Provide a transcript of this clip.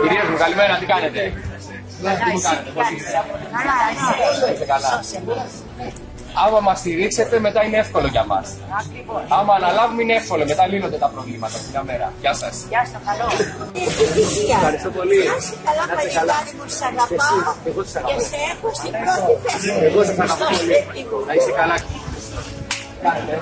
Κυρίες μου, καλημέρα, τι κάνετε; ναι. Τι κάνετε, πώς είστε; Καλά. Άμα μας στηρίξετε, μετά είναι εύκολο για μας. Άμα αναλάβουμε είναι εύκολο, μετά λύνονται τα προβλήματα. Την μέρα. Γεια σας. Γεια σας. καλό. Ευχαριστώ πολύ. Να είσαι καλά, παλικάρι μου, σ' αγαπάω. Και σε έχω στην πρώτη θέση. Ναι, εγώ σας αγαπάω πολύ. Να είστε καλά. Κάνετε.